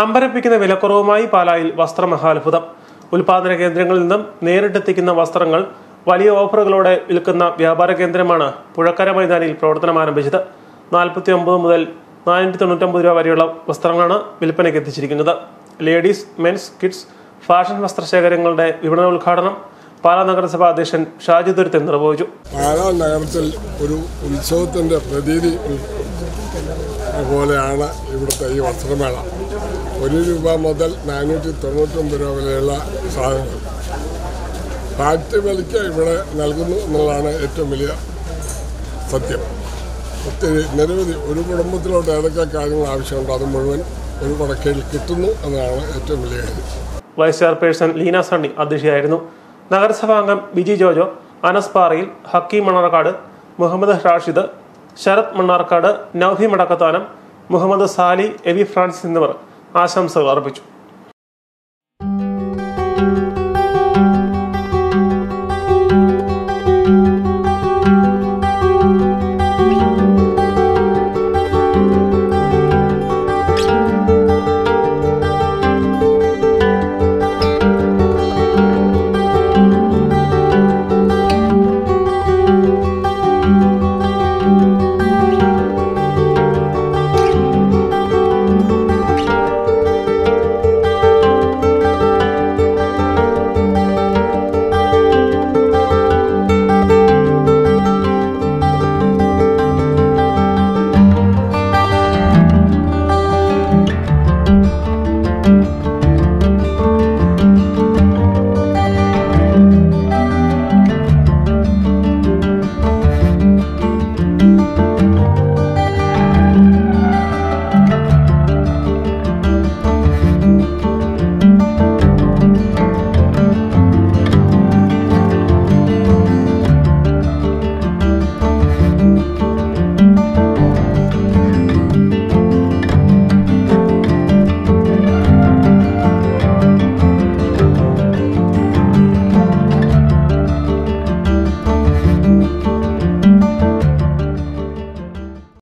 അമ്പരപ്പിക്കുന്ന വിലക്കുറവുമായി പാലായിൽ വസ്ത്രമഹാത്ഭുതം. ഉൽപാദന കേന്ദ്രങ്ങളിൽ നിന്നും നേരിട്ടെത്തിക്കുന്ന വസ്ത്രങ്ങൾ വലിയ ഓഫറുകളോടെ വിൽക്കുന്ന വ്യാപാര കേന്ദ്രമാണ് പുഴക്കര മൈതാനിയിൽ പ്രവർത്തനം ആരംഭിച്ചത്. നാൽപ്പത്തി ഒമ്പത് മുതൽ നാനൂറ്റി തൊണ്ണൂറ്റൊമ്പത് രൂപ വരെയുള്ള വസ്ത്രങ്ങളാണ് വിൽപ്പനയ്ക്ക് എത്തിച്ചിരിക്കുന്നത്. ലേഡീസ് മെൻസ് കിഡ്സ് ഫാഷൻ വസ്ത്രശേഖരങ്ങളുടെ വിപണന ഉദ്ഘാടനം പാലാ നഗരസഭാ അധ്യക്ഷൻ ഷാജി തുരുത്തൻ നിർവഹിച്ചു. പാലാ നഗരത്തിൽ ഒരു ഉത്സവത്തിന്റെ പ്രതീതി പോലെയാണ് ഇവിടുത്തെ ഈ വസ്ത്രമേള. ഒരു രൂപ മുതൽ നാനൂറ്റി തൊണ്ണൂറ്റൊമ്പത് രൂപ വിലയുള്ള സാധനങ്ങൾ. ഫാക്ടറി വിലയ്ക്ക് ഇവിടെ നൽകുന്നു എന്നുള്ളതാണ് ഏറ്റവും വലിയ സത്യം. ഒത്തിരി നിരവധി ഒരു കുടുംബത്തിലോട്ട് ഏതൊക്കെ കാര്യങ്ങൾ ആവശ്യമുണ്ടോ അത് മുഴുവൻ ഒരു കുടക്കയിൽ കിട്ടുന്നു എന്നതാണ് ഏറ്റവും വലിയ കാര്യം. വൈസ് ചെയർപേഴ്സൺ ലീന സണ്ണി അധ്യക്ഷയായിരുന്നു. നഗരസഭാംഗം ബിജി ജോജോ അനസ് പാറയിൽ ഹക്കീം മണ്ണാർക്കാട് മുഹമ്മദ് റാഷിദ് ശരത് മണ്ണാർക്കാട് നൌഹി മടക്കത്താനം മുഹമ്മദ് സാലി എവി ഫ്രാൻസിസ് എന്നിവർ ആശംസകൾ അർപ്പിച്ചു.